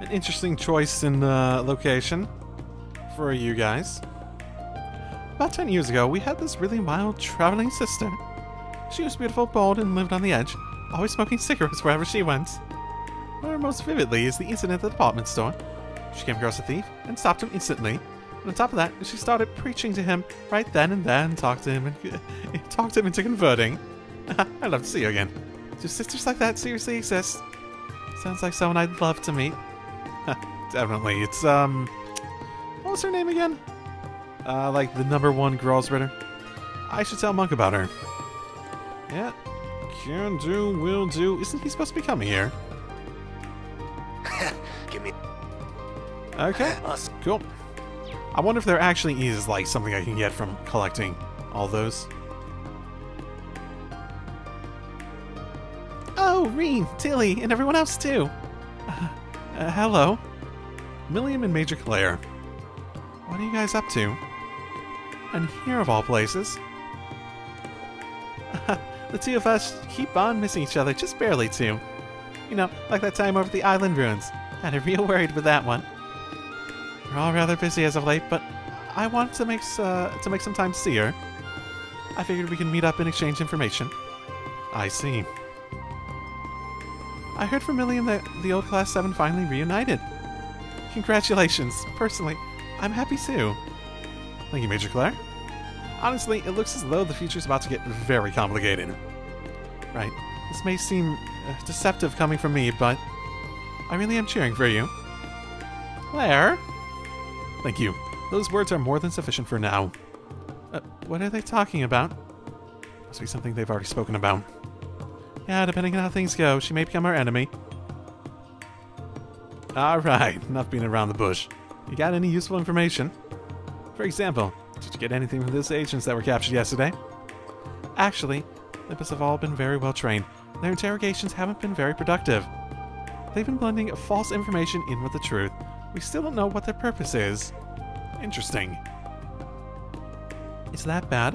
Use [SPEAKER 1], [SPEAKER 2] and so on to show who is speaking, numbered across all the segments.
[SPEAKER 1] An interesting choice in uh, location for you guys. About 10 years ago, we had this really wild traveling sister. She was beautiful, bold, and lived on the edge, always smoking cigarettes wherever she went. Remember most vividly is the incident at the department store. She came across a thief and stopped him instantly. On top of that, she started preaching to him right then and there and talked to him and talked him into converting. I'd love to see you again. Do sisters like that seriously exist? Sounds like someone I'd love to meet. Definitely. It's, um... What was her name again? Uh, like the number one girls ritter? I should tell Monk about her. Yeah. Can do, will do. Isn't he supposed to be coming here?
[SPEAKER 2] Give me
[SPEAKER 1] Okay. Cool. I wonder if there actually is, like, something I can get from collecting all those. Oh, Rean, Tilly, and everyone else, too. Uh, uh, hello. Millium and Major Claire. What are you guys up to? And here, of all places. the two of us keep on missing each other, just barely, too. You know, like that time over the island ruins. Had a real worried with that one. We're all rather busy as of late, but I want to make uh, to make some time to see her. I figured we can meet up and exchange information. I see. I heard from Millium that the old Class 7 finally reunited. Congratulations. Personally, I'm happy too. Thank you, Major Claire. Honestly, it looks as though the future's about to get very complicated. Right. This may seem uh, deceptive coming from me, but I really am cheering for you. Claire? Thank you. Those words are more than sufficient for now. Uh, what are they talking about? Must be something they've already spoken about. Yeah, depending on how things go, she may become our enemy. Alright, enough being around the bush. You got any useful information? For example, did you get anything from those agents that were captured yesterday? Actually, must have all been very well trained. Their interrogations haven't been very productive. They've been blending false information in with the truth. We still don't know what their purpose is. Interesting. Is that bad?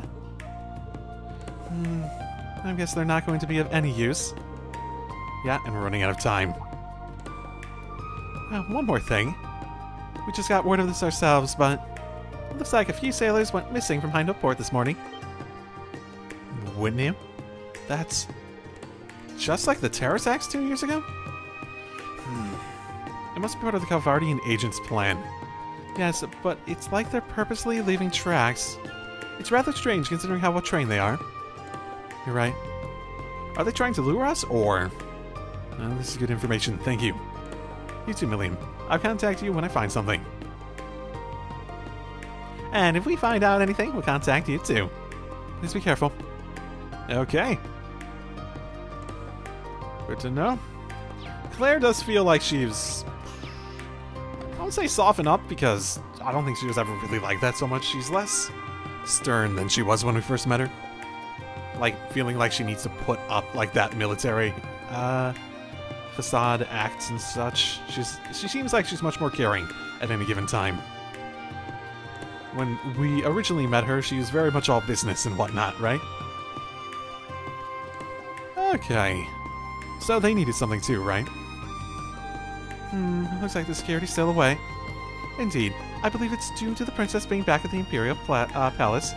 [SPEAKER 1] Hmm. I guess they're not going to be of any use. Yeah, and we're running out of time. Uh, one more thing. We just got word of this ourselves, but it looks like a few sailors went missing from Hind Port this morning. Wouldn't you? That's just like the terrorist acts two years ago? It must be part of the Calvardian agent's plan. Yes, but it's like they're purposely leaving tracks. It's rather strange considering how well trained they are. You're right. Are they trying to lure us, or... Uh, this is good information, thank you. You too, Millium. I'll contact you when I find something. And if we find out anything, we'll contact you too. Please be careful. Okay. Good to know. Claire does feel like she's... Won't say soften up because I don't think she was ever really like that so much. She's less stern than she was when we first met her. Like, feeling like she needs to put up, like, that military, uh, facade acts and such. She's She seems like she's much more caring at any given time. When we originally met her, she was very much all business and whatnot, right? Okay. So they needed something too, right? Hmm, looks like the security's still away. Indeed, I believe it's due to the princess being back at the Imperial uh, Palace.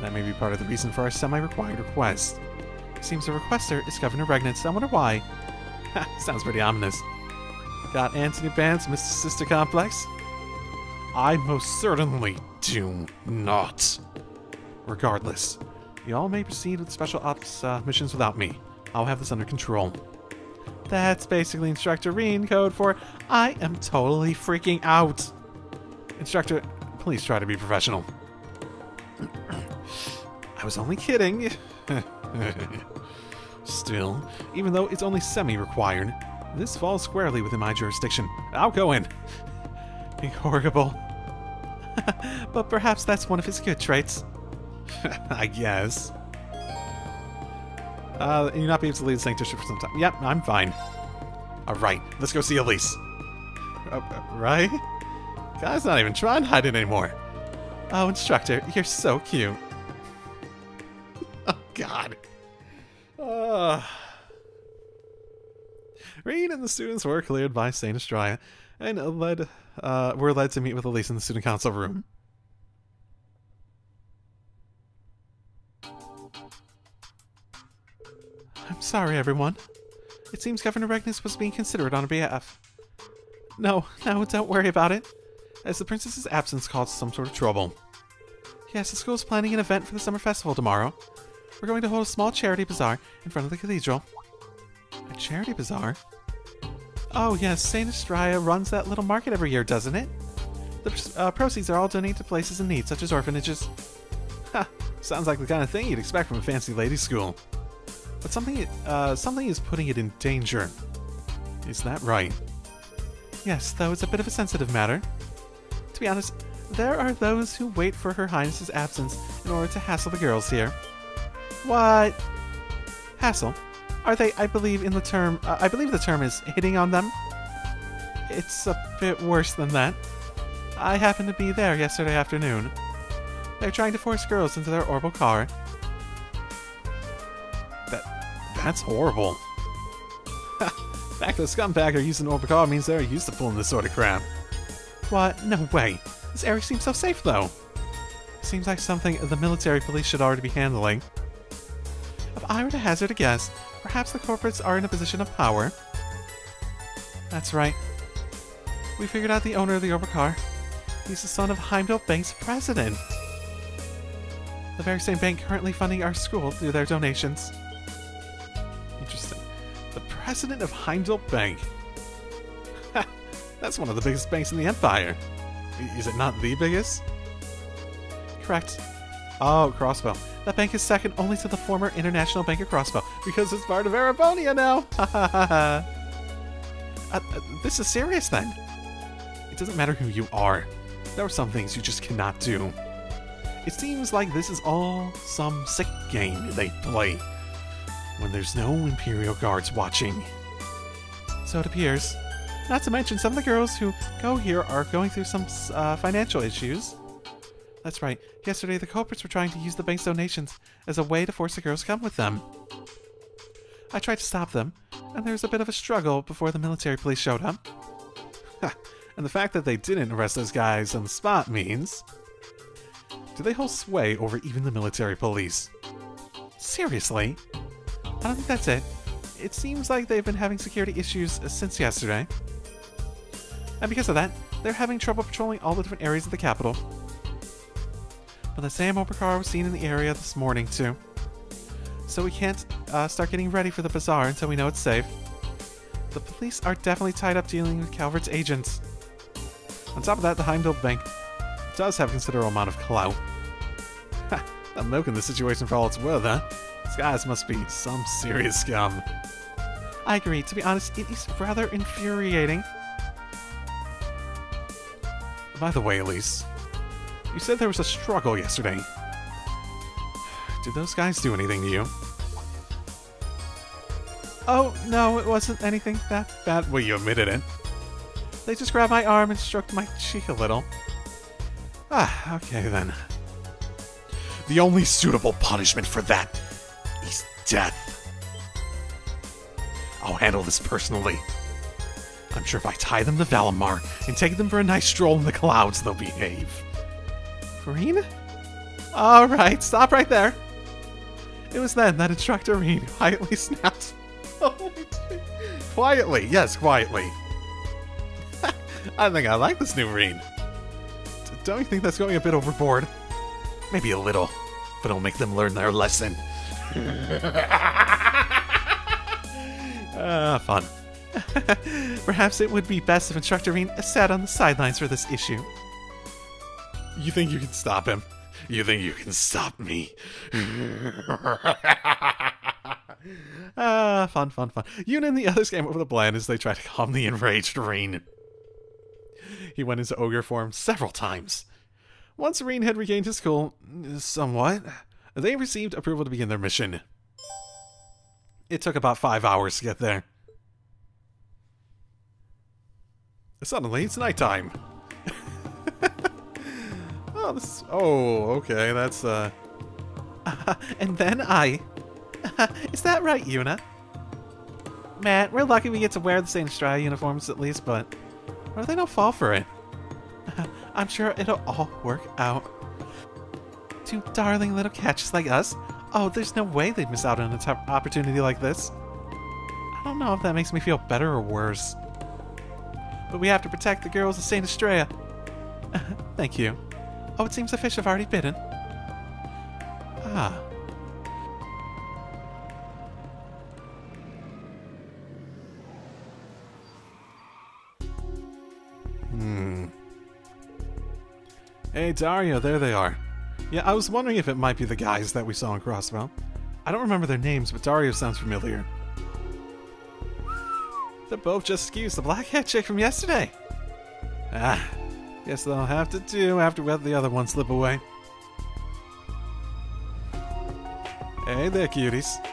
[SPEAKER 1] That may be part of the reason for our semi-required request. Seems the requester is Governor Regnitz. I wonder why. Sounds pretty ominous. Got Antony Bands, Mr. Sister Complex? I most certainly do not. Regardless, you all may proceed with special ops uh, missions without me. I'll have this under control. That's basically Instructor Rean code for I am totally freaking out. Instructor, please try to be professional. I was only kidding. Still, even though it's only semi-required, this falls squarely within my jurisdiction. I'll go in. Incorrigible. but perhaps that's one of his good traits. I guess. Uh, you not be able to leave the Sanctuary for some time. Yep, I'm fine. Alright, let's go see Elise. Uh, uh, right? Guy's not even trying to hide it anymore. Oh, instructor, you're so cute. oh, God. Uh. Reed and the students were cleared by Saint Astraia and led, uh, were led to meet with Elise in the student council room. Sorry, everyone. It seems Governor Regnitz was being considerate on our behalf. No, no, don't worry about it, as the princess's absence caused some sort of trouble. Yes, the school is planning an event for the summer festival tomorrow. We're going to hold a small charity bazaar in front of the cathedral. A charity bazaar? Oh yes, Saint Astraia runs that little market every year, doesn't it? The uh, proceeds are all donated to places in need, such as orphanages. Ha! Sounds like the kind of thing you'd expect from a fancy ladies' school. But something, uh, something is putting it in danger. Is that right? Yes, though it's a bit of a sensitive matter. To be honest, there are those who wait for Her Highness's absence in order to hassle the girls here. What? Hassle? Are they, I believe in the term, uh, I believe the term is hitting on them? It's a bit worse than that. I happened to be there yesterday afternoon. They're trying to force girls into their orbal car. That, that's horrible. the fact that scumbag are using orbal car means they're used to pulling this sort of crap. What? No way. This area seems so safe, though. Seems like something the military police should already be handling. If I were to hazard a guess, perhaps the corporates are in a position of power. That's right. We figured out the owner of the Orbicar. He's the son of Heimdall Bank's president. The very same bank currently funding our school through their donations. President of Heimdall Bank. That's one of the biggest banks in the Empire. Is it not the biggest? Correct. Oh, Crossbell. That bank is second only to the former International Bank of Crossbell, because it's part of Erebonia now! uh, uh, this is serious then. It doesn't matter who you are. There are some things you just cannot do. It seems like this is all some sick game they play when there's no Imperial guards watching. So it appears. Not to mention, some of the girls who go here are going through some uh, financial issues. That's right. Yesterday, the culprits were trying to use the bank's donations as a way to force the girls to come with them. I tried to stop them, and there was a bit of a struggle before the military police showed up. and the fact that they didn't arrest those guys on the spot means... Do they hold sway over even the military police? Seriously? I don't think that's it. It seems like they've been having security issues since yesterday. And because of that, they're having trouble patrolling all the different areas of the capital. But the same Orbicar was seen in the area this morning, too. So we can't uh, start getting ready for the bazaar until we know it's safe. The police are definitely tied up dealing with Calvard's agents. On top of that, the Heimdall Bank does have a considerable amount of clout. I'm milking the situation for all it's worth, huh? These guys must be some serious scum. I agree. To be honest, it is rather infuriating. By the way, Elise, you said there was a struggle yesterday. Did those guys do anything to you? Oh, no, it wasn't anything that bad. Well, you admitted it. They just grabbed my arm and stroked my cheek a little. Ah, okay then. The only suitable punishment for that death. I'll handle this personally. I'm sure if I tie them to Valimar and take them for a nice stroll in the clouds, they'll behave. Rean? Alright, stop right there. It was then that Instructor Rean quietly snapped. quietly, yes, quietly. I think I like this new Rean. Don't you think that's going a bit overboard? Maybe a little, but it'll make them learn their lesson. Ah, uh, fun. Perhaps it would be best if Instructor Rean sat on the sidelines for this issue. You think you can stop him? You think you can stop me? ah, fun, fun, fun. Juna and the others came up with a plan as they tried to calm the enraged Rean. He went into ogre form several times. Once Rean had regained his cool somewhat, they received approval to begin their mission. It took about five hours to get there. Suddenly, it's nighttime. Oh, this is, oh, okay, that's, uh... and then I... is that right, Juna? Man, we're lucky we get to wear the same Astraia uniforms at least, but... If they don't fall for it? I'm sure it'll all work out. Two darling little catches like us? Oh, there's no way they'd miss out on an opportunity like this. I don't know if that makes me feel better or worse. But we have to protect the girls of St. Astraia. Thank you. Oh, it seems the fish have already bitten. Ah. Hmm. Hey, Dario, there they are. Yeah, I was wondering if it might be the guys that we saw in Crossbell. I don't remember their names, but Dario sounds familiar. They're both just skews, the black-haired chick from yesterday. Ah, guess they'll have to do after we let the other one slip away. Hey there, cuties.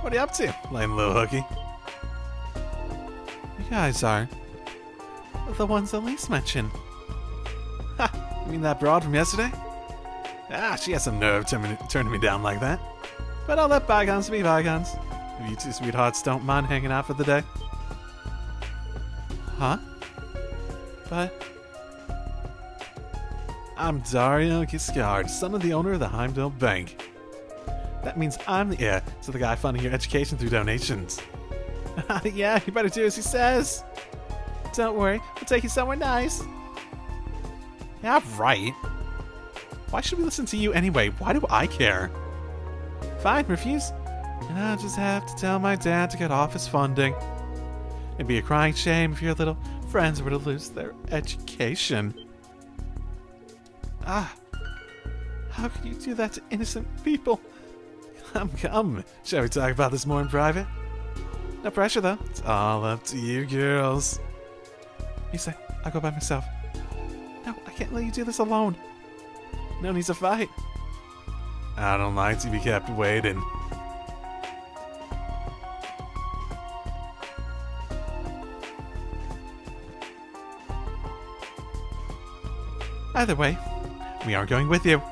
[SPEAKER 1] What are you up to, lame little hooky? You guys are the ones Elise mentioned. Ha! You mean that broad from yesterday? Ah, she has some nerve turning, me down like that. But I'll let bygones be bygones. If you two sweethearts don't mind hanging out for the day. Huh? But... I'm Dario Giscard, son of the owner of the Heimdall Bank. That means I'm the heir to the guy funding your education through donations. yeah, you better do as he says. Don't worry, we'll take you somewhere nice. Yeah, right. Why should we listen to you anyway? Why do I care? Fine, refuse. And I'll just have to tell my dad to get off his funding. It'd be a crying shame if your little friends were to lose their education. Ah, how can you do that to innocent people? Come, come. Shall we talk about this more in private? No pressure, though. It's all up to you girls. Misa, I'll go by myself. No, I can't let you do this alone. No need to fight. I don't like to be kept waiting. Either way, we are going with you.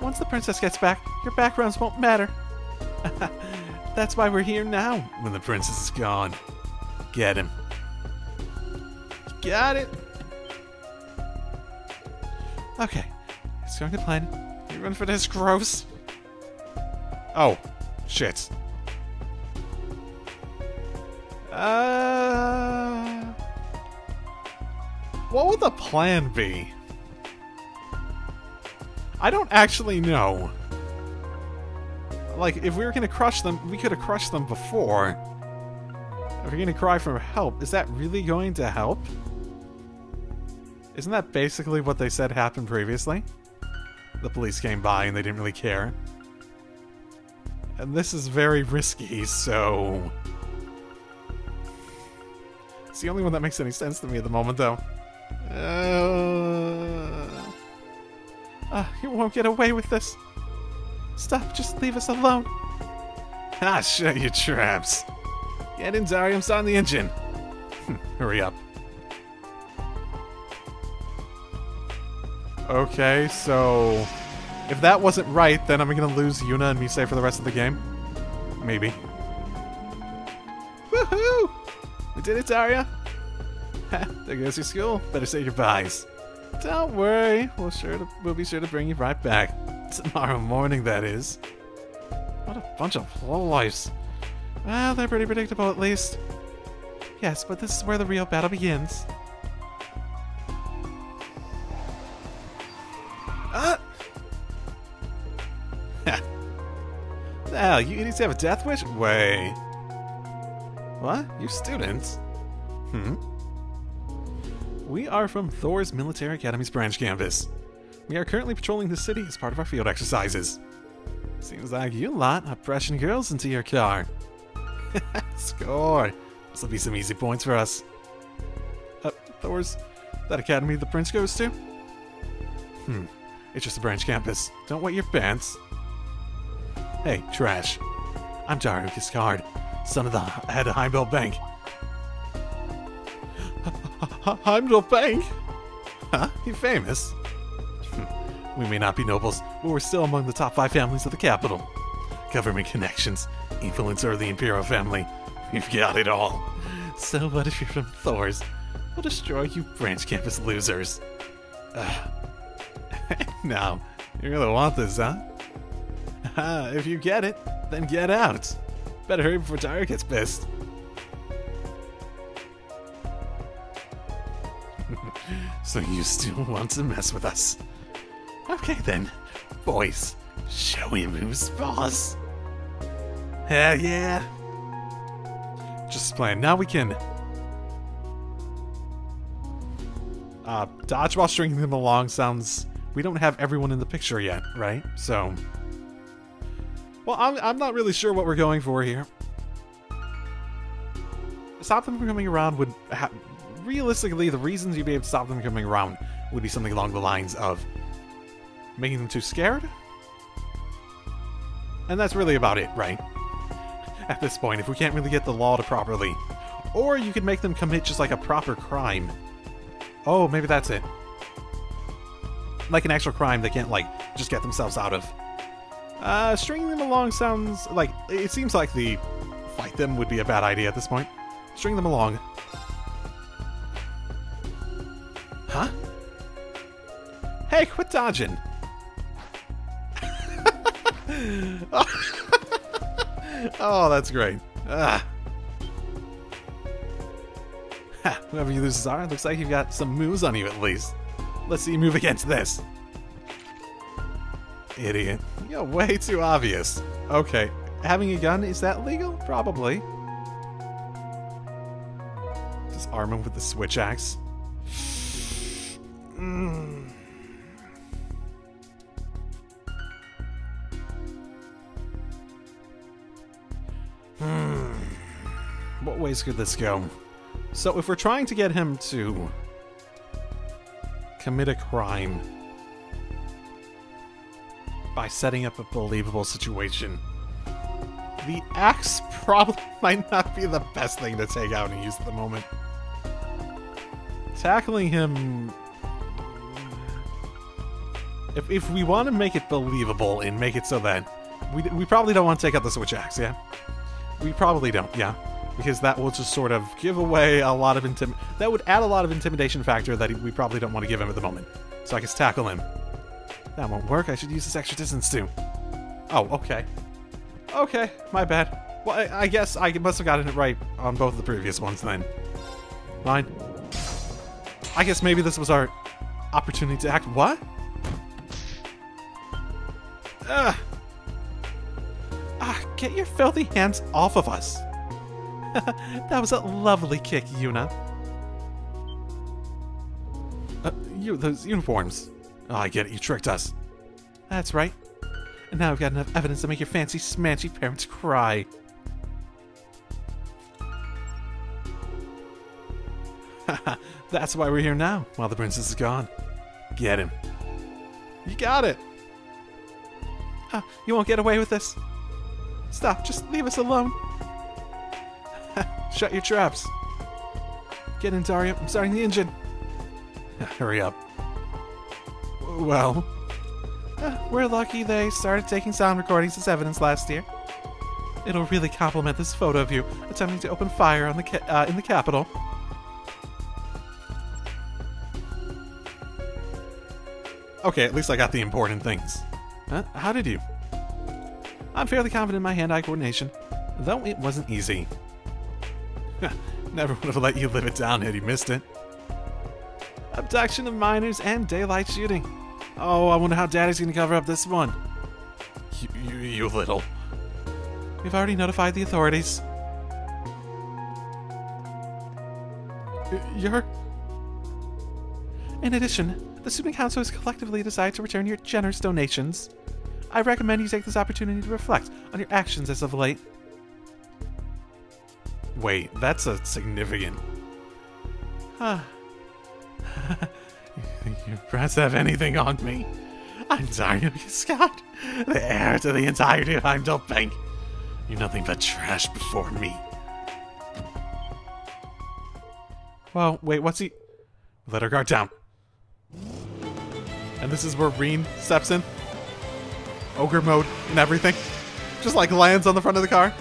[SPEAKER 1] Once the princess gets back, your backgrounds won't matter. That's why we're here now, when the princess is gone. Get him. Got it. Okay, going to plan. You run for this, gross. Oh, shit. Uh, what would the plan be? I don't actually know. Like, if we were gonna crush them, we could have crushed them before. If we're gonna cry for help, is that really going to help? Isn't that basically what they said happened previously? The police came by and they didn't really care. And this is very risky, so... It's the only one that makes any sense to me at the moment, though. Uh... Uh, you won't get away with this. Stop, just leave us alone. Ah, shut your traps. Get in, Darium's on the engine. Hurry up. Okay, so... If that wasn't right, then I'm gonna lose Juna and Musse for the rest of the game. Maybe. Woohoo! We did it, Daria! there goes your school. Better say your goodbyes. Don't worry, we'll sure to, we'll be sure to bring you right back. Tomorrow morning, that is. What a bunch of lowlifes. Well, they're pretty predictable at least. Yes, but this is where the real battle begins. Now, you idiots to have a death wish? Way. What? You students? Hmm? We are from Thors Military Academy's branch campus. We are currently patrolling the city as part of our field exercises. Seems like you lot are brushing girls into your car. Score! This will be some easy points for us. Uh, Thors... That academy the prince goes to? Hmm. It's just a branch campus. Don't wet your pants. Hey, trash. I'm Dario Giscard, son of the head of Heimdall Bank. Heimdall Bank? Huh? You famous? We may not be nobles, but we're still among the top five families of the capital. Government connections, influence over the Imperial family. We've got it all. So what if you're from Thors? We'll destroy you branch campus losers. Ugh. now, you really want this, huh? If you get it, then get out. Better hurry before Daria gets pissed. so you still want to mess with us? Okay then, boys, show him who's boss. Hell yeah. Just playing. Now we can uh, dodge while stringing them along sounds. We don't have everyone in the picture yet, right? So, well, I'm I'm not really sure what we're going for here. Stop them from coming around would realistically the reasons you'd be able to stop them coming around would be something along the lines of making them too scared, and that's really about it, right? At this point, if we can't really get the law to properly, or you could make them commit just like a proper crime Oh, maybe that's it. Like an actual crime they can't, like, just get themselves out of. Uh, stringing them along sounds like... It seems like the fight them would be a bad idea at this point. String them along. Huh? Hey, quit dodging! oh, that's great. Ah. Whoever you loses are, looks like you've got some moves on you at least. Let's see you move against this. Idiot. You're way too obvious. Okay, having a gun, is that legal? Probably. Just arm him with the switch axe. Mm. Hmm. What ways could this go? So if we're trying to get him to commit a crime by setting up a believable situation, the axe probably might not be the best thing to take out and use at the moment. Tackling him... If, if we want to make it believable and make it so that... We, we probably don't want to take out the switch axe, yeah? We probably don't, yeah because that will just sort of give away a lot of intim. That would add a lot of intimidation factor that we probably don't want to give him at the moment. So I can tackle him. That won't work. I should use this extra distance too. Oh, okay. Okay, my bad. Well, I, I guess I must have gotten it right on both of the previous ones then. Fine. I guess maybe this was our opportunity to act. What? Ugh. Ah, get your filthy hands off of us. that was a lovely kick, Juna. Uh, you, those uniforms. Oh, I get it, you tricked us. That's right. And now we've got enough evidence to make your fancy, smanchy parents cry. That's why we're here now, while the princess is gone. Get him. You got it! You won't get away with this. Stop, just leave us alone. Shut your traps. Get in, Daria. I'm starting the engine. Hurry up. Well, uh, we're lucky they started taking sound recordings as evidence last year. It'll really complement this photo of you attempting to open fire on the uh, in the Capitol. Okay, at least I got the important things. Huh? How did you? I'm fairly confident in my hand-eye coordination, though it wasn't easy. Never would have let you live it down had you missed it. Abduction of minors and daylight shooting. Oh, I wonder how Daddy's gonna cover up this one. You, you, you little. We've already notified the authorities. You're... In addition, the student council has collectively decided to return your generous donations. I recommend you take this opportunity to reflect on your actions as of late. Wait, that's a significant... Huh. you perhaps have anything on me? I'm Daria Scott, the heir to the entirety of Heimdall Bank. You're nothing but trash before me. Well, wait, what's he... Let her guard down. And this is where Rean steps in. Ogre mode and everything. Just like lands on the front of the car.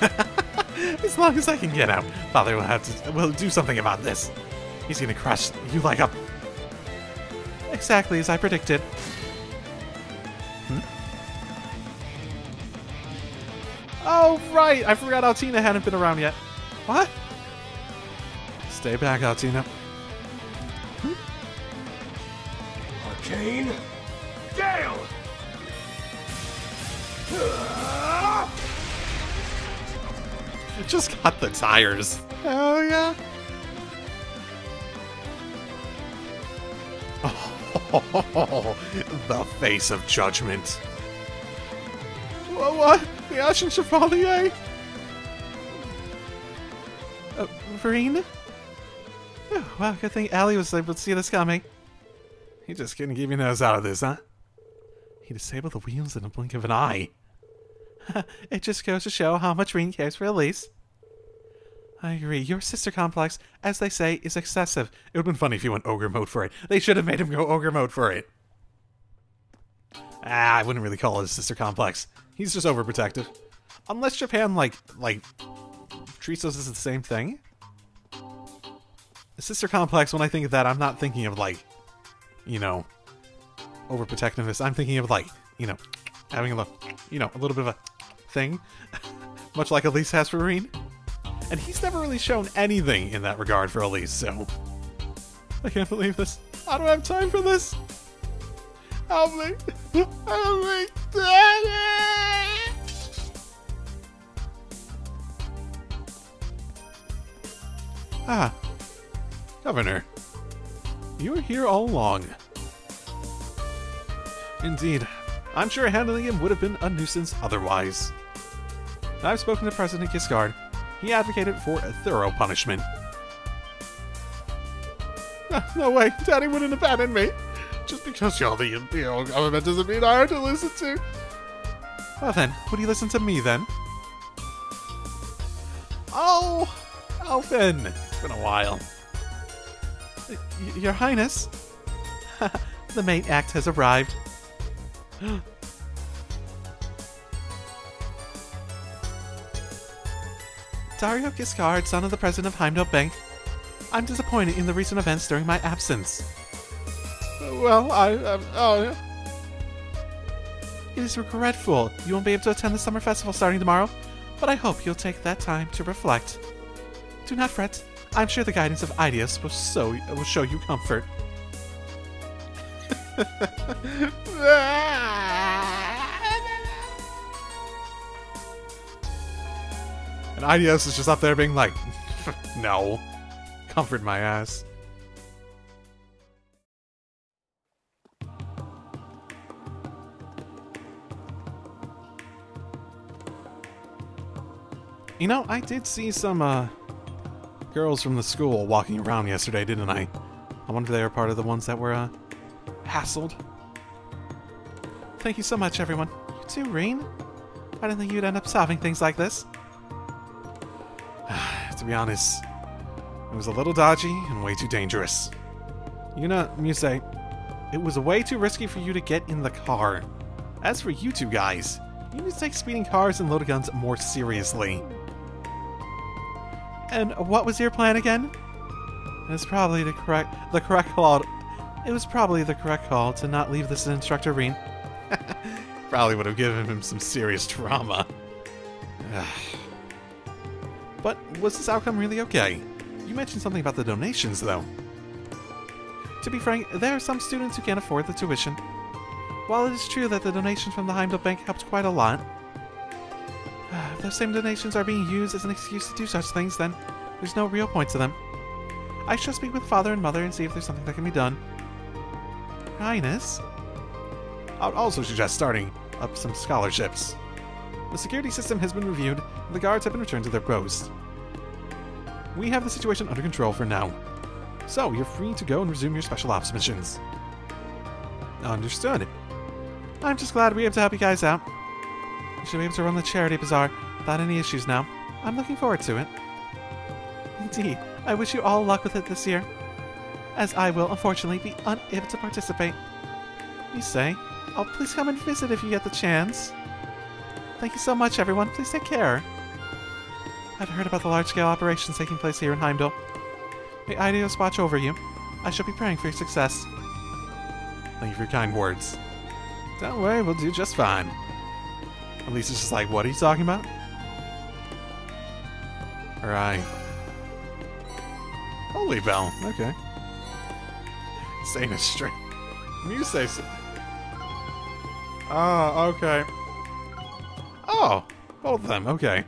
[SPEAKER 1] as long as I can get out, Father will have to will do something about this. He's gonna crush you like a Exactly as I predicted. Hmm? Oh right, I forgot Altina hadn't been around yet. What? Stay back, Altina.
[SPEAKER 2] Arcane Gale!
[SPEAKER 1] Just got the tires. Hell yeah. the face of judgment. What? what? The Ashen Chevalier? Uh, Vereen? Oh, well, good thing Allie was able to see this coming. He just couldn't keep your nose out of this, huh? He disabled the wheels in a blink of an eye. it just goes to show how much Rean cares for Elise. I agree. Your sister complex, as they say, is excessive. It would have been funny if you went ogre mode for it. They should have made him go ogre mode for it. Ah, I wouldn't really call it a sister complex. He's just overprotective. Unless Japan, like, like, treats us as the same thing. A sister complex, when I think of that, I'm not thinking of, like, you know, overprotectiveness. I'm thinking of, like, you know, having a, little, you know, a little bit of a thing. Much like Elise has for Reen. And he's never really shown anything in that regard for Elise, so... I can't believe this. I don't have time for this. Help me. Help me. Daddy! Ah. Governor. You were here all along. Indeed. I'm sure handling him would have been a nuisance otherwise. I've spoken to President Giscard. He advocated for a thorough punishment. No, no way, Daddy wouldn't abandon me. Just because you're the Imperial government doesn't mean I have to listen to. Well then, would you listen to me then? Oh, Alfin! It's been a while. Y- Your Highness, the main act has arrived. Dario Giscard, son of the president of Heimdall Bank. I'm disappointed in the recent events during my absence. Well, I. Um, oh. It is regretful you won't be able to attend the summer festival starting tomorrow, but I hope you'll take that time to reflect. Do not fret. I'm sure the guidance of Aidios will, so, will show you comfort. And Aidios is just up there being like, no. Comfort my ass. You know, I did see some, uh, girls from the school walking around yesterday, didn't I? I wonder if they were part of the ones that were, uh, hassled. Thank you so much, everyone. You too, Rean. I didn't think you'd end up solving things like this. Be honest, it was a little dodgy and way too dangerous. You know, Musse, it was way too risky for you to get in the car. As for you two guys, you need to take speeding cars and loaded guns more seriously. And what was your plan again? It's probably the correct the correct call. It was probably the correct call to not leave this instructor Rean. probably would have given him some serious trauma. Was this outcome really okay? You mentioned something about the donations, though. To be frank, there are some students who can't afford the tuition. While it is true that the donations from the Heimdall Bank helped quite a lot, if those same donations are being used as an excuse to do such things, then there's no real point to them. I shall speak with father and mother and see if there's something that can be done. Highness? I would also suggest starting up some scholarships. The security system has been reviewed, and the guards have been returned to their posts. We have the situation under control for now. So, you're free to go and resume your special ops missions. Understood. I'm just glad we were able to help you guys out. You should be able to run the charity bazaar without any issues now. I'm looking forward to it. Indeed, I wish you all luck with it this year, as I will unfortunately be unable to participate. you say. Oh, please come and visit if you get the chance. Thank you so much, everyone. Please take care. I've heard about the large-scale operations taking place here in Heimdall. May Aidios watch over you. I shall be praying for your success. Thank you for your kind words. Don't worry, we'll do just fine. At least it's just like, what are you talking about? Alright. Holy bell, okay. Saying it straight. You say so. Oh, okay. Oh, both of them, okay.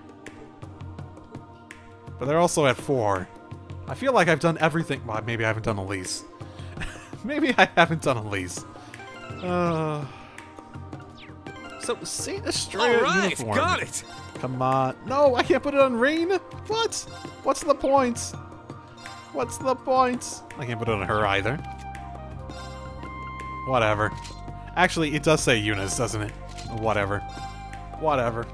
[SPEAKER 1] But they're also at four. I feel like I've done everything. Well, maybe I haven't done Elise. maybe I haven't done Elise. Uh, so, Saint
[SPEAKER 2] All right,
[SPEAKER 1] uniform.
[SPEAKER 2] got it.
[SPEAKER 1] Come on. No, I can't put it on Rain. What? What's the point? What's the point? I can't put it on her either. Whatever. Actually, it does say Eunice, doesn't it? Whatever. Whatever.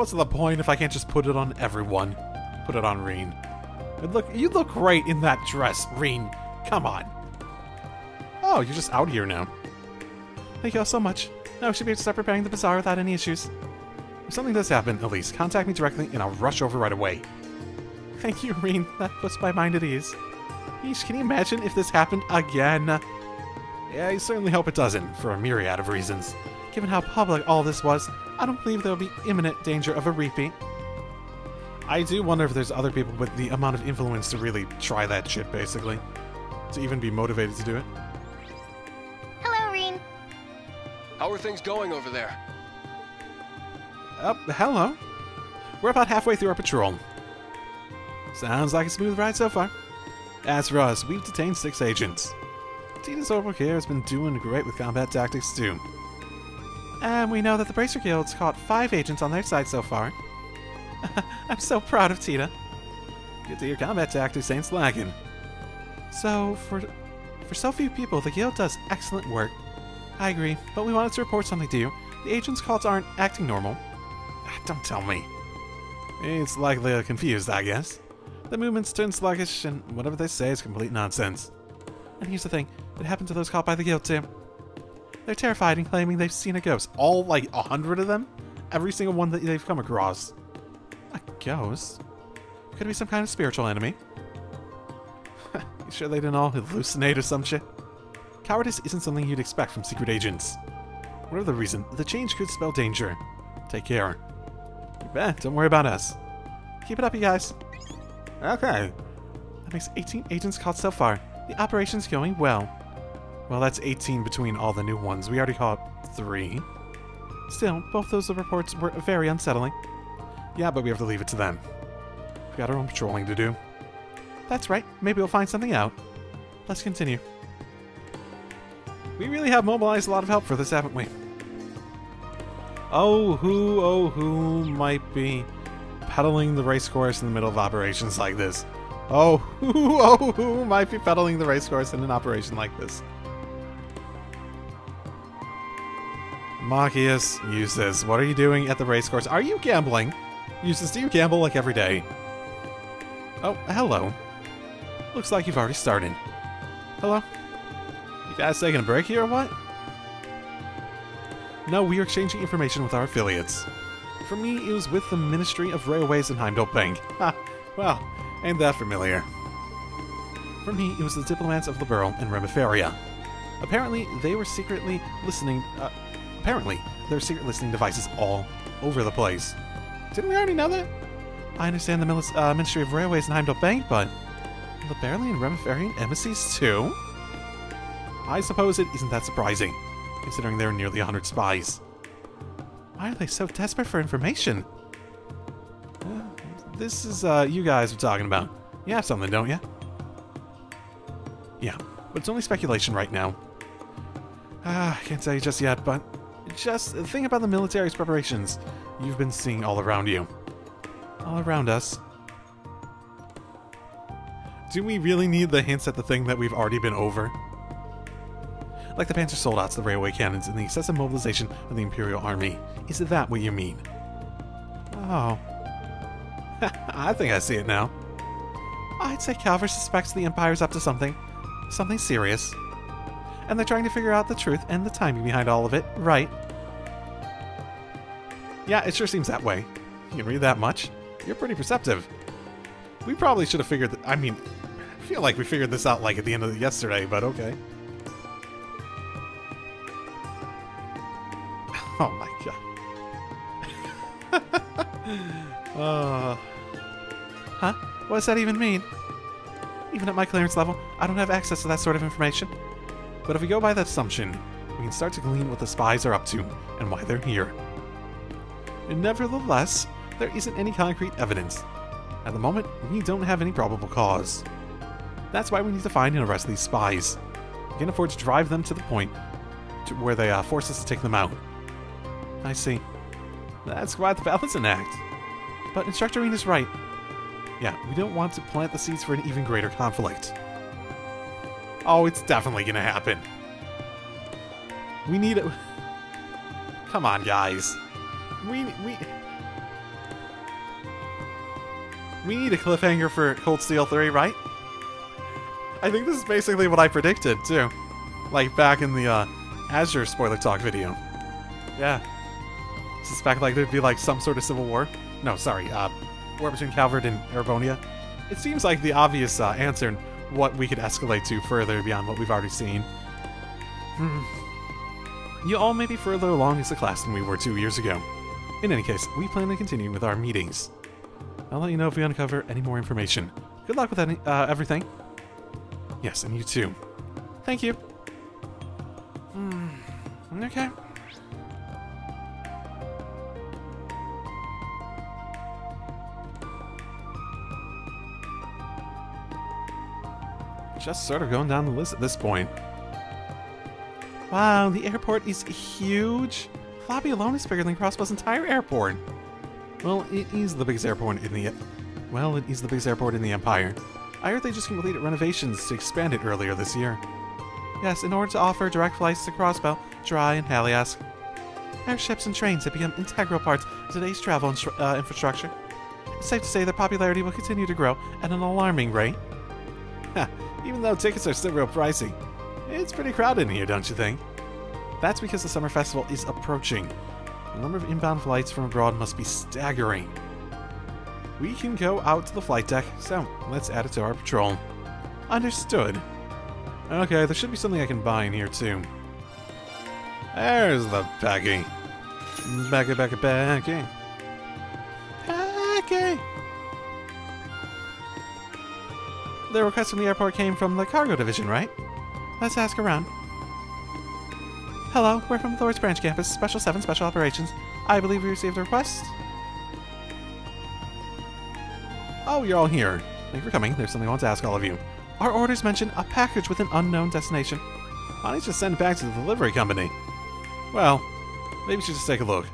[SPEAKER 1] What's the point if I can't just put it on everyone? Put it on Rean. And look, you look great in that dress, Rean. Come on. Oh, you're just out here now. Thank you all so much. Now we should be able to start preparing the bazaar without any issues. If something does happen, Elise, contact me directly and I'll rush over right away. Thank you, Rean. That puts my mind at ease. Yeesh, can you imagine if this happened again? Yeah, I certainly hope it doesn't, for a myriad of reasons. Given how public all this was, I don't believe there will be imminent danger of a repeat. I do wonder if there's other people with the amount of influence to really try that shit, basically. To even be motivated to do it.
[SPEAKER 3] Hello, Rean.
[SPEAKER 2] How are things going over there?
[SPEAKER 1] Oh, hello. We're about halfway through our patrol. Sounds like a smooth ride so far. As for us, we've detained six agents. Tina's over here has been doing great with combat tactics too. And we know that the Bracer Guild's caught five agents on their side so far. I'm so proud of Tina. Good to hear combat tactics ain't slacking. So, for for so few people, the guild does excellent work. I agree, but we wanted to report something to you. The agents' calls aren't acting normal. Ah, Don't tell me. It's like they're confused, I guess. The movements turn sluggish, and whatever they say is complete nonsense. And here's the thing, it happened to those caught by the guild too. They're terrified and claiming they've seen a ghost. All, like, a hundred of them? Every single one that they've come across. A ghost? Could be some kind of spiritual enemy? you sure they didn't all hallucinate or some shit? Cowardice isn't something you'd expect from secret agents. Whatever the reason, the change could spell danger. Take care. You bet, don't worry about us. Keep it up, you guys. Okay. That makes 18 agents caught so far. The operation's going well. Well, that's 18 between all the new ones. We already caught three. Still, both those reports were very unsettling. Yeah, but we have to leave it to them. We've got our own patrolling to do. That's right. Maybe we'll find something out. Let's continue. We really have mobilized a lot of help for this, haven't we? Oh, who, oh, who might be pedaling the race course in the middle of operations like this? Oh, who, oh, who might be pedaling the race course in an operation like this? Machias uses, what are you doing at the race course? Are you gambling? Uses, do you gamble like every day? Oh, hello. Looks like you've already started. Hello? You guys taking a break here or what? No, we are exchanging information with our affiliates. For me, it was with the Ministry of Railways and Heimdall Bank. Ha! Well, ain't that familiar. For me, it was the diplomats of Liberl and Remiferia. Apparently, they were secretly listening. Uh, apparently, there are secret listening devices all over the place. Didn't we already know that? I understand the uh, Ministry of Railways and Heimdall Bank, but the Liberli and Remiferian embassies too? I suppose it isn't that surprising, considering there are nearly 100 spies. Why are they so desperate for information? Uh, this is, uh, you guys are talking about. You have something, don't you? Yeah, but it's only speculation right now. Ah, I can't tell you just yet, but just think about the military's preparations you've been seeing all around you. All around us. Do we really need the hints at the thing that we've already been over? Like the Panzer Soldats, the railway cannons, and the excessive mobilization of the Imperial Army. Is that what you mean? Oh. I think I see it now. I'd say Calvard suspects the Empire's up to something. Something serious. and they're trying to figure out the truth and the timing behind all of it, right? Yeah, it sure seems that way. You can read that much. You're pretty perceptive. We probably should have figured that. I mean, I feel like we figured this out like at the end of yesterday, but okay. Oh my god. uh, huh? What does that even mean? Even at my clearance level, I don't have access to that sort of information. But if we go by that assumption, we can start to glean what the spies are up to and why they're here. Nevertheless, there isn't any concrete evidence. At the moment, we don't have any probable cause. That's why we need to find and arrest these spies. We can't afford to drive them to the point to where they uh, force us to take them out. I see. That's quite the balancing act. But Instructor Rean is right. Yeah, we don't want to plant the seeds for an even greater conflict. Oh, it's definitely gonna happen. We need it. Come on, guys. We we we need a cliffhanger for Cold Steel 3, right? I think this is basically what I predicted too, like back in the uh, Azure spoiler talk video. Yeah, suspect like there'd be like some sort of civil war. No, sorry, uh, war between Calvard and Erebonia. It seems like the obvious uh, answer and what we could escalate to further beyond what we've already seen. Hmm. You all may be further along as a class than we were two years ago. In any case, we plan to continue with our meetings. I'll let you know if we uncover any more information. Good luck with any, uh, everything. Yes, and you too. Thank you. Hmm. Okay. Just sort of going down the list at this point. Wow, the airport is huge. Lobby alone is bigger than Crossbell's entire airport. Well, it is the biggest airport in the... Well, it is the biggest airport in the Empire. I heard they just completed renovations to expand it earlier this year. Yes, in order to offer direct flights to Crossbell, Dry, and Haliask. Airships and trains have become integral parts of today's travel uh, infrastructure. It's safe to say their popularity will continue to grow at an alarming rate. Even though tickets are still real pricey, it's pretty crowded in here, don't you think? That's because the summer festival is approaching. The number of inbound flights from abroad must be staggering. We can go out to the flight deck, so let's add it to our patrol. Understood. Okay, there should be something I can buy in here too. There's the Becky. Becky, Becky, Becky. Becky! The request from the airport came from the cargo division, right? Let's ask around. Hello, we're from the Thors Branch campus, Special 7 Special Operations. I believe we received a request. Oh, you're all here. Thank you for coming. There's something I want to ask all of you. Our orders mention a package with an unknown destination. Don't you just send it back to the delivery company? Well, maybe we should just take a look.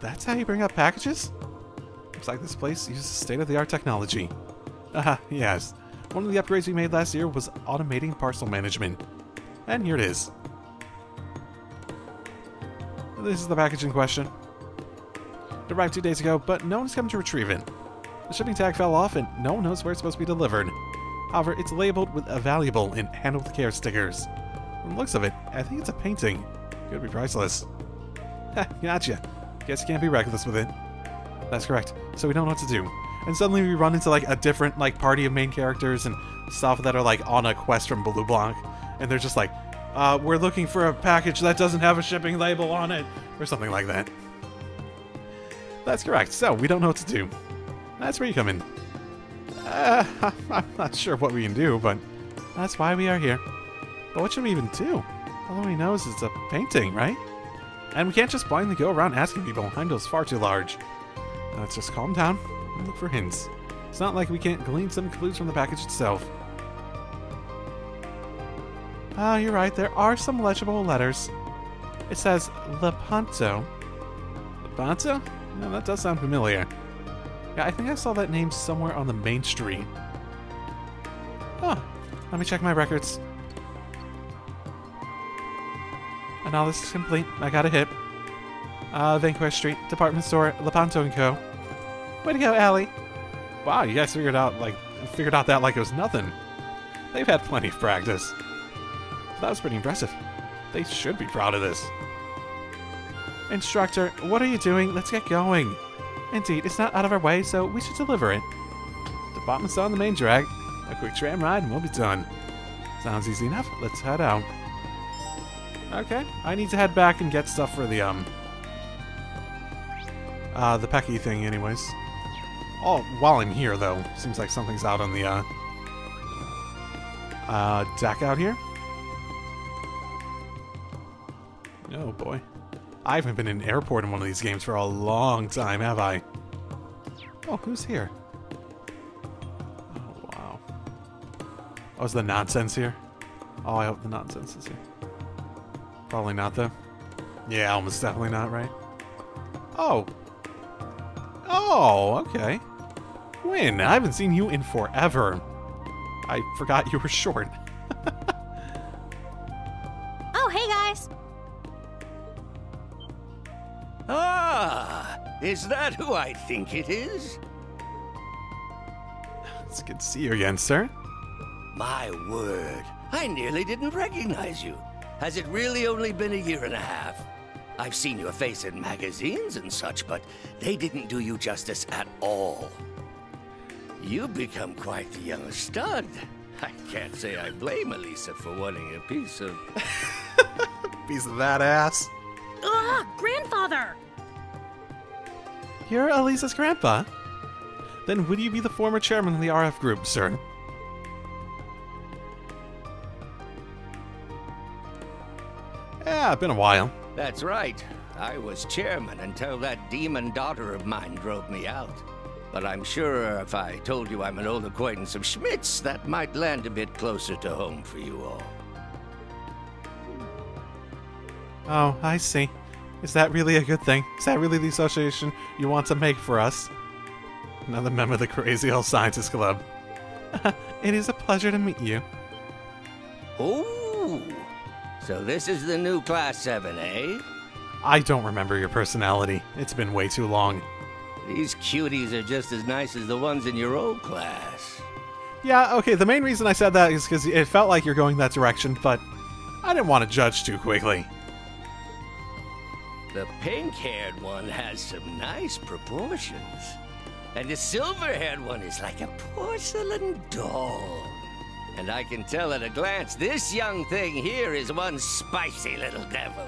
[SPEAKER 1] That's how you bring up packages? Looks like this place uses state-of-the-art technology. Ah, yes. One of the upgrades we made last year was automating parcel management. And here it is. This is the package in question. It arrived two days ago, but no one's come to retrieve it. The shipping tag fell off and no one knows where it's supposed to be delivered. However, it's labeled with a valuable and handle with care stickers. From looks of it, I think it's a painting. Could be priceless. Ha, gotcha. Guess you can't be reckless with it. That's correct. So we don't know what to do and suddenly we run into like a different like party of main characters and stuff that are like on a quest from Blue Blanc, and they're just like, uh, we're looking for a package that doesn't have a shipping label on it, or something like that. That's correct. So we don't know what to do. That's where you come in. Uh, I'm not sure what we can do, but that's why we are here. But what should we even do? All we know is it's a painting, right? And we can't just blindly go around asking people. Heimdallr's far too large. Let's just calm down and look for hints. It's not like we can't glean some clues from the package itself. Ah, you're right, there are some legible letters. It says Lepanto. Lepanto? Yeah, that does sound familiar. Yeah, I think I saw that name somewhere on the main street. Huh. Let me check my records. And now this is complete. I got a hit. Uh, Vanquish Street, Department Store, Lepanto & Co. Way to go, Allie. Wow, you guys figured out like figured out that like it was nothing. They've had plenty of practice. That was pretty impressive. They should be proud of this. Instructor, what are you doing? Let's get going. Indeed, it's not out of our way, so we should deliver it. Department's on the main drag. A quick tram ride and we'll be done. Sounds easy enough. Let's head out. Okay, I need to head back and get stuff for the, um... Uh, the Pecky thing anyways. Oh, while I'm here, though, seems like something's out on the, uh... Uh, deck out here? Oh, boy. I haven't been in an airport in one of these games for a long time, have I? Oh, who's here? Oh, wow. Oh, is the nonsense here? Oh, I hope the nonsense is here. Probably not, though. Yeah, almost definitely not, right? Oh. Oh, okay. Gwyn, I haven't seen you in forever. I forgot you were short.
[SPEAKER 3] Oh, hey guys.
[SPEAKER 4] Ah, is that who I think it is?
[SPEAKER 1] It's good to see you again, sir.
[SPEAKER 4] My word, I nearly didn't recognize you. Has it really only been a year and a half? I've seen your face in magazines and such, but they didn't do you justice at all. You've become quite the young stud. I can't say I blame Alisa for wanting a piece of.
[SPEAKER 1] Piece of that ass.
[SPEAKER 3] Ugh, grandfather.
[SPEAKER 1] You're Alisa's grandpa. Then would you be the former chairman of the RF group, sir? Yeah, been a while.
[SPEAKER 4] That's right. I was chairman until that demon daughter of mine drove me out. But I'm sure if I told you I'm an old acquaintance of Schmidt's, that might land a bit closer to home for you all.
[SPEAKER 1] Oh, I see. Is that really a good thing? Is that really the association you want to make for us? Another member of the Crazy Old Scientist Club. it is a pleasure to meet you.
[SPEAKER 4] Ooh! So this is the new Class 7, eh?
[SPEAKER 1] I don't remember your personality. It's been way too long.
[SPEAKER 4] These cuties are just as nice as the ones in your old class.
[SPEAKER 1] Yeah, okay, the main reason I said that is because it felt like you're going that direction, but I didn't want to judge too quickly.
[SPEAKER 4] The pink-haired one has some nice proportions. And the silver-haired one is like a porcelain doll. And I can tell at a glance, this young thing here is one spicy little devil.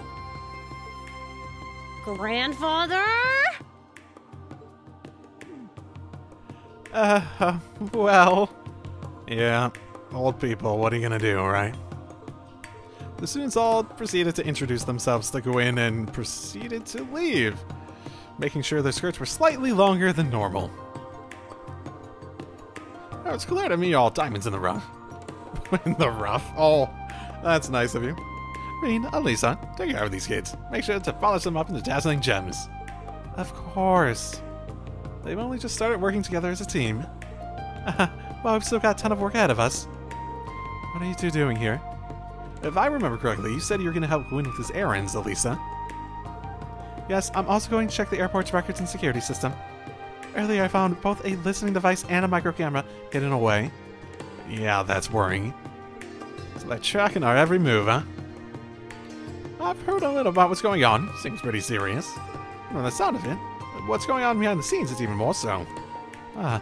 [SPEAKER 3] Grandfather?
[SPEAKER 1] Uh, well, yeah, old people, what are you gonna do, right? The students all proceeded to introduce themselves to Gwyn and proceeded to leave, making sure their skirts were slightly longer than normal. Oh, it's clear to me all diamonds in the rough. in the rough? Oh, that's nice of you. Rean, Alisa, take care of these kids. Make sure to polish them up into dazzling gems. Of course. They've only just started working together as a team. well, we've still got a ton of work ahead of us. What are you two doing here? If I remember correctly, you said you were going to help Gwyn with his errands, Alisa. Yes, I'm also going to check the airport's records and security system. Earlier, I found both a listening device and a micro camera hidden away. Yeah, that's worrying. So they're tracking our every move, huh? I've heard a little about what's going on. Seems pretty serious. From the sound of it, what's going on behind the scenes is even more so. Ah.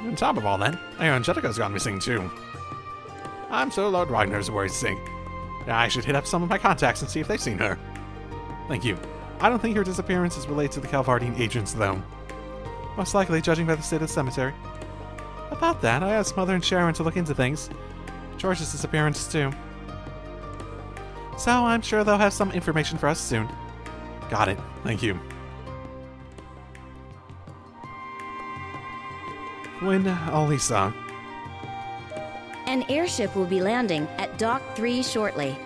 [SPEAKER 1] On top of all that, Angelica's gone missing too. I'm sure Lord Rogner's worried sick. I should hit up some of my contacts and see if they've seen her. Thank you. I don't think her disappearance is related to the Calvardian agents, though. Most likely, judging by the state of the cemetery. About that, I asked Mother and Sharon to look into things. George's disappearance, too. So I'm sure they'll have some information for us soon. Got it. Thank you. When uh, Alisa.
[SPEAKER 5] An airship will be landing at Dock 3 shortly.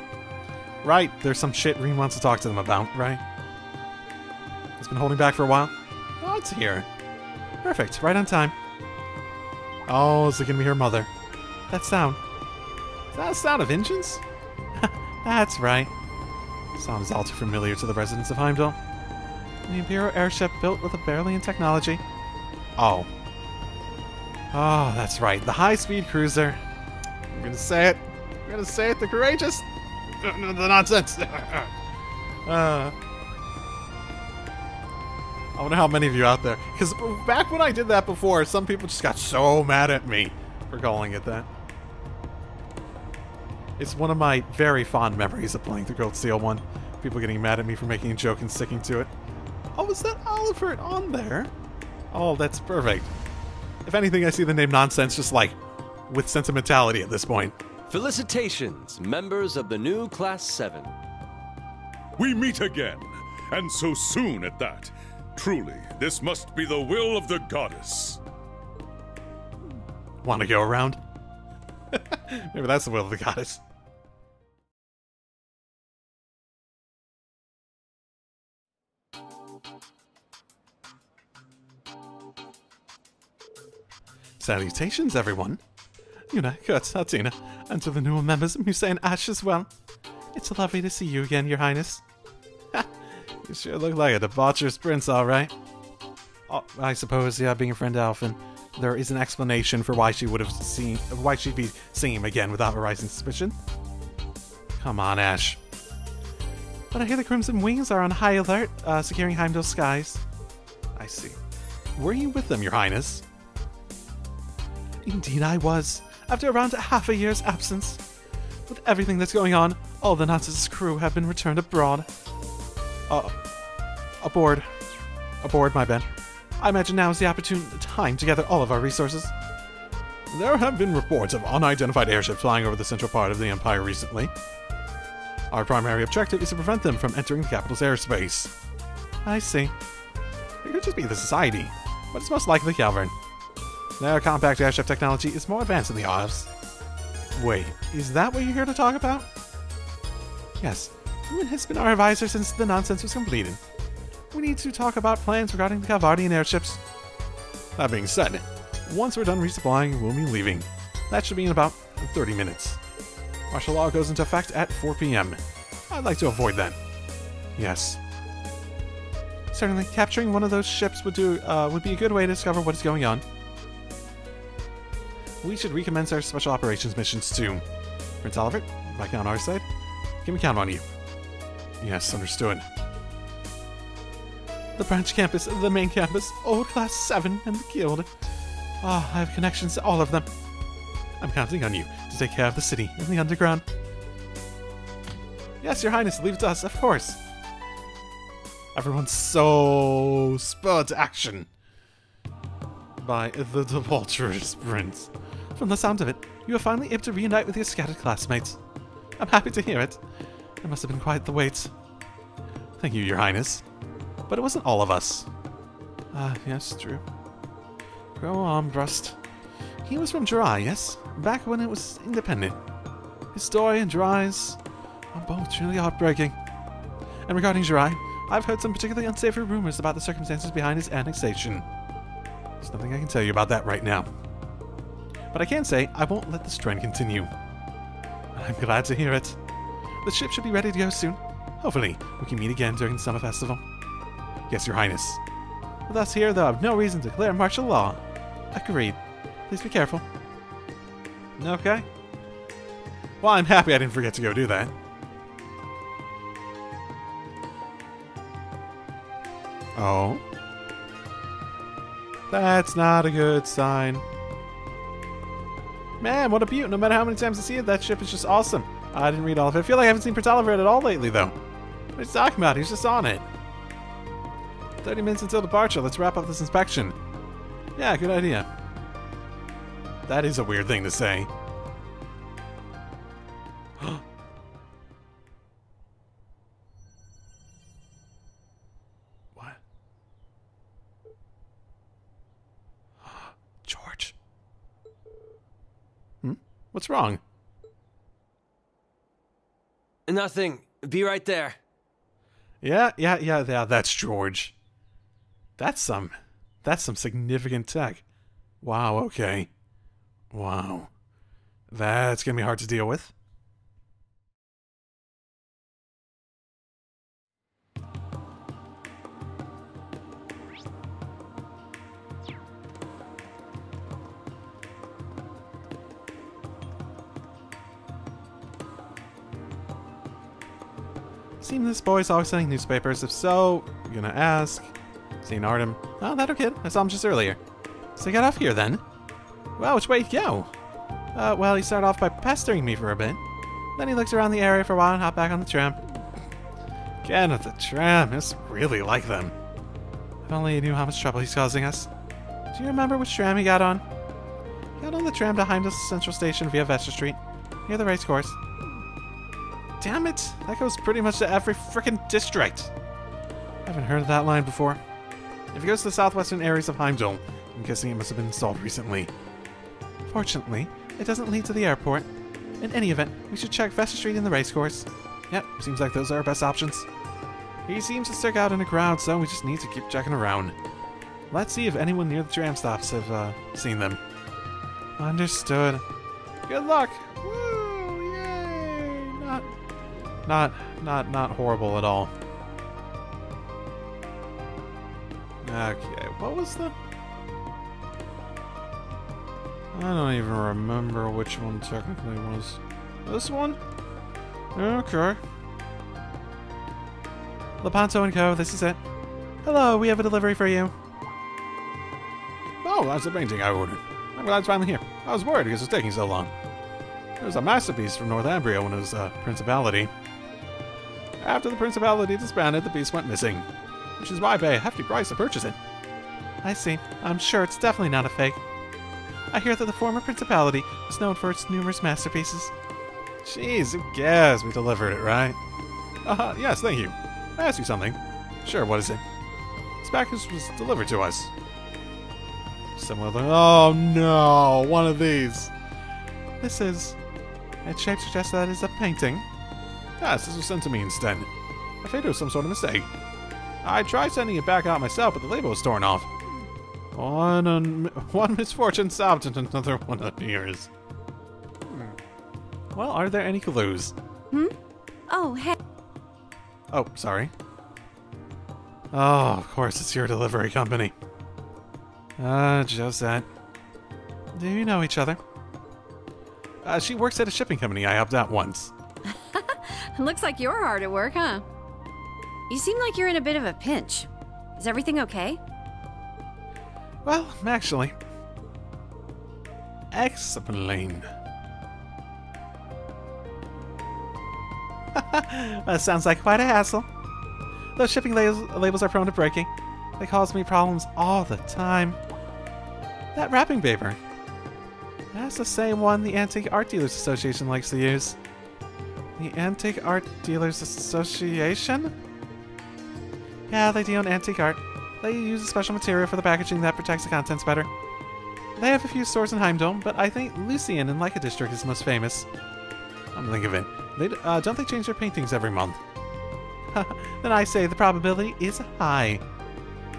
[SPEAKER 1] Right, there's some shit Rean wants to talk to them about, right? It's been holding back for a while. Oh, it's here. Perfect, right on time. Oh, is it gonna be her mother? That sound. Is that a sound of engines? That's right. Sounds all too familiar to the residents of Heimdallr. The Imperial airship built with a Beryllian technology. Oh. Oh, that's right. The high-speed cruiser. I'm gonna say it. I'm gonna say it. The courageous. The nonsense. uh, I wonder how many of you out there. Because back when I did that before, some people just got so mad at me for calling it that. It's one of my very fond memories of playing the Cold Steel one. People getting mad at me for making a joke and sticking to it. Oh, is that Oliver on there? Oh, that's perfect. If anything, I see the name Nonsense just like with sentimentality at this point.
[SPEAKER 2] Felicitations, members of the new Class 7.
[SPEAKER 6] We meet again, and so soon at that. Truly, this must be the will of the goddess.
[SPEAKER 1] Want to go around? Maybe that's the will of the goddess. Salutations, everyone. Juna, Kurt, Altina, and to the newer members, Musse and Ash as well. It's lovely to see you again, Your Highness. you sure look like a debaucherous prince, alright. Oh, I suppose, yeah, being a friend of Alfin, there is an explanation for why she would have seen, why she'd be seeing him again without arising suspicion. Come on, Ash. But I hear the Crimson Wings are on high alert, uh, securing Heimdallr skies. I see. Were you with them, Your Highness? Indeed, I was. After around half a year's absence. With everything that's going on, all the Nazis' crew have been returned abroad. Uh, aboard. Aboard, my bad. I imagine now is the opportune time to gather all of our resources. There have been reports of unidentified airships flying over the central part of the Empire recently. Our primary objective is to prevent them from entering the capital's airspace. I see. It could just be the Society, but it's most likely Calvard. Their compact airship technology is more advanced than the ours. Wait, is that what you're here to talk about? Yes, Rean has been our advisor since the nonsense was completed. We need to talk about plans regarding the Calvardian airships. That being said, once we're done resupplying, we'll be leaving. That should be in about 30 minutes. Martial law goes into effect at 4 p.m. I'd like to avoid that. Yes. Certainly, capturing one of those ships would do uh, would be a good way to discover what is going on. We should recommence our special operations missions soon. Prince Oliver, back on our side. Can we count on you? Yes, understood. The branch campus, the main campus, old class 7, and the guild. Ah, I have connections to all of them. I'm counting on you to take care of the city and the underground. Yes, your highness, leave it to us, of course. Everyone's so spurred to action by the debaucherous prince. From the sound of it, you are finally able to reunite with your scattered classmates. I'm happy to hear it. It must have been quite the wait. Thank you, your highness. But it wasn't all of us. Ah, yes, true. Crow Armbrust. He was from Jurai, yes? Back when it was independent. His story and Jurai's are both truly heartbreaking. And regarding Jurai, I've heard some particularly unsavory rumors about the circumstances behind his annexation. There's nothing I can tell you about that right now. But I can say I won't let this trend continue. I'm glad to hear it. The ship should be ready to go soon. Hopefully, we can meet again during the summer festival. Yes, your highness. With us here, though, I've no reason to declare martial law. Agreed. Please be careful. Okay. Well, I'm happy I didn't forget to go do that. Oh. That's not a good sign. Man, what a beaut. No matter how many times I see it, that ship is just awesome. I didn't read all of it. I feel like I haven't seen Prince at all lately, though. What are you talking about? He's just on it. 30 minutes until departure. Let's wrap up this inspection. Yeah, good idea. That is a weird thing to say. What's wrong?
[SPEAKER 2] Nothing. Be right there.
[SPEAKER 1] Yeah, yeah, yeah, yeah, that's George. That's some that's some significant tech. Wow, okay. Wow. That's gonna be hard to deal with. Seems this boy's always selling newspapers. If so, you're gonna ask. Seen Artem. Oh, that kid. I saw him just earlier. So get off here then. Well, which way you go? Uh, well, he started off by pestering me for a bit. Then he looked around the area for a while and hopped back on the tram. Again with the tram. It's really like them. If only he knew how much trouble he's causing us. Do you remember which tram he got on? He got on the tram to Heimdallr Central Station via Vesta Street, near the race course. Damn it! That goes pretty much to every frickin' district! I haven't heard of that line before. If it goes to the southwestern areas of Heimdallr, I'm guessing it must have been installed recently. Fortunately, it doesn't lead to the airport. In any event, we should check Vesta Street and the racecourse. Yep, seems like those are our best options. He seems to stick out in a crowd, so we just need to keep checking around. Let's see if anyone near the tram stops have uh, seen them. Understood. Good luck! Not, not, not horrible at all. Okay, what was the... I don't even remember which one technically was. This one? Okay. Lepanto and Co., this is it. Hello, we have a delivery for you. Oh, that's the painting I ordered. I'm glad it's finally here. I was worried because it's taking so long. It was a masterpiece from Northumbria when it was a principality. After the principality disbanded, the piece went missing, which is why I pay a hefty price to purchase it. I see. I'm sure it's definitely not a fake. I hear that the former principality was known for its numerous masterpieces. Jeez, who cares? We delivered it, right? Uh, yes, thank you. I asked you something. Sure, what is it? This package was delivered to us. Similar to... Oh no, one of these. This is... Its shape suggests that it's a painting. Yes, this was sent to me instead. I feared it was some sort of mistake. I tried sending it back out myself, but the label was torn off. One, un- one misfortune solved and another one appears. Well, are there any clues? Hmm?
[SPEAKER 5] Oh, hey.
[SPEAKER 1] Oh, sorry. Oh, of course, it's your delivery company. Ah, uh, that. Do you know each other? Uh, she works at a shipping company I helped out once.
[SPEAKER 7] Looks like you're hard at work, huh? You seem like you're in a bit of a pinch. Is everything okay?
[SPEAKER 1] Well, actually. Explain. that sounds like quite a hassle. Those shipping labels, labels are prone to breaking. They cause me problems all the time. That wrapping paper. That's the same one the Antique Art Dealers Association likes to use. The Antique Art Dealers Association? Yeah, they deal in antique art. They use a special material for the packaging that protects the contents better. They have a few stores in Heimdallr, but I think Lucian in Leica District is most famous. I'm thinking of it. They, uh, don't they change their paintings every month? then I say the probability is high.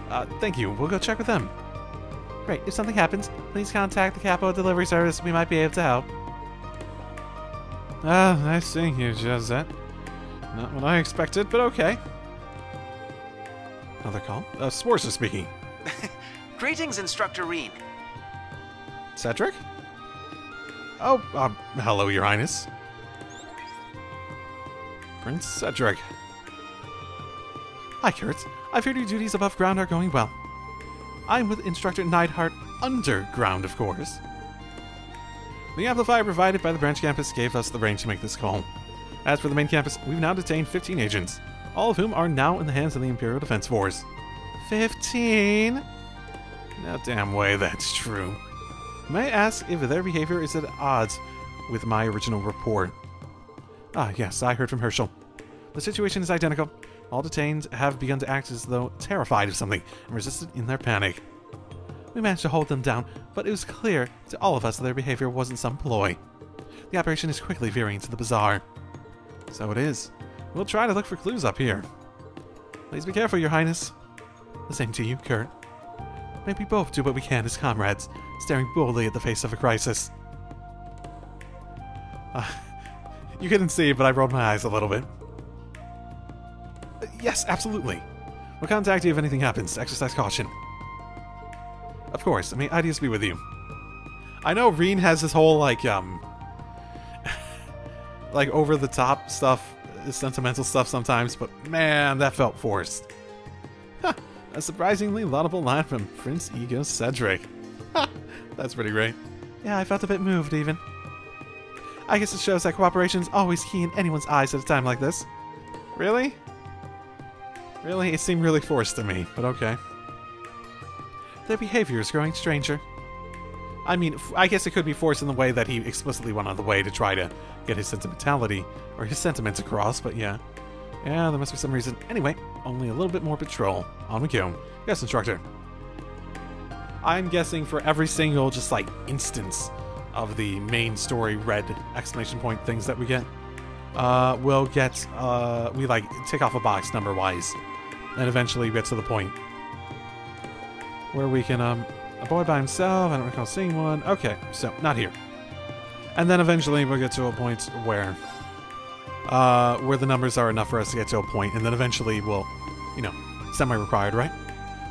[SPEAKER 1] Uh, thank you. We'll go check with them. Great. If something happens, please contact the Capo Delivery Service. We might be able to help. Ah, nice seeing you, Josette. Not what I expected, but okay. Another call? Uh, Schwarzer speaking.
[SPEAKER 8] Greetings, Instructor Rean.
[SPEAKER 1] Cedric? Oh, um, hello, Your Highness. Prince Cedric. Hi, Kurt. I've heard your duties above ground are going well. I'm with Instructor Neidhart underground, of course. The amplifier provided by the branch campus gave us the range to make this call. As for the main campus, we've now detained 15 agents, all of whom are now in the hands of the Imperial Defense Force. 15? No damn way that's true. May I ask if their behavior is at odds with my original report? Ah, yes, I heard from Herschel. The situation is identical. All detained have begun to act as though terrified of something and resisted in their panic. We managed to hold them down, but it was clear to all of us that their behavior wasn't some ploy. The operation is quickly veering into the bizarre. So it is. We'll try to look for clues up here. Please be careful, Your Highness. The same to you, Kurt. May we both do what we can as comrades, staring boldly at the face of a crisis. Uh, you couldn't see, but I rolled my eyes a little bit. Uh, yes, absolutely. We'll contact you if anything happens. Exercise caution. Of course, I mean, Aidios be with you. I know Rean has this whole, like, um... like, over-the-top stuff sentimental stuff sometimes, but man, that felt forced. A surprisingly laudable line from Prince Ego Cedric. Ha! That's pretty great. Yeah, I felt a bit moved, even. I guess it shows that cooperation's always key in anyone's eyes at a time like this. Really? Really? It seemed really forced to me, but okay. Their behavior is growing stranger. I mean, I guess it could be forced in the way that he explicitly went on the way to try to get his sentimentality or his sentiments across, but yeah. Yeah, there must be some reason. Anyway, only a little bit more patrol. On we go. Yes, instructor. I'm guessing for every single, just like, instance of the main story red exclamation point things that we get, uh, we'll get, uh, we like tick off a box number wise. And eventually get to the point where we can, um, a boy by himself, I don't recall seeing one. Okay, so, not here. And then eventually we'll get to a point where, uh, where the numbers are enough for us to get to a point, and then eventually we'll, you know, semi-required, right?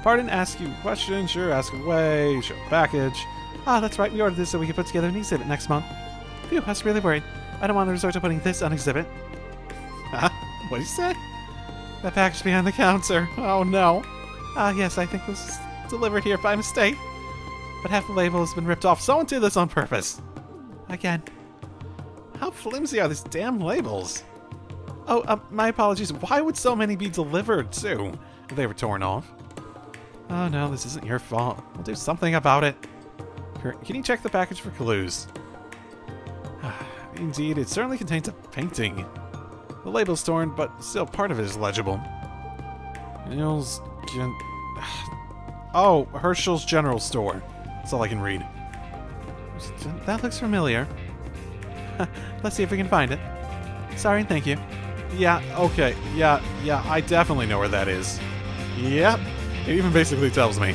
[SPEAKER 1] Pardon, ask you a question, sure, ask away, show package. Ah, that's right, we ordered this so we can put together an exhibit next month. Phew, I was really worried. I don't want to resort to putting this on exhibit. Huh? What did you say? That package behind the counter. Oh no. Ah, yes, I think this is delivered here by mistake. But half the label has been ripped off. Someone did this on purpose. Again. How flimsy are these damn labels? Oh, uh, my apologies. Why would so many be delivered, too? If they were torn off. Oh no, this isn't your fault. We'll do something about it. Can you check the package for clues? Indeed, it certainly contains a painting. The label's torn, but still part of it is legible. Gen- Oh, Herschel's General Store. That's all I can read. That looks familiar. Let's see if we can find it. Sorry thank you. Yeah, okay. Yeah, yeah, I definitely know where that is. Yep. It even basically tells me.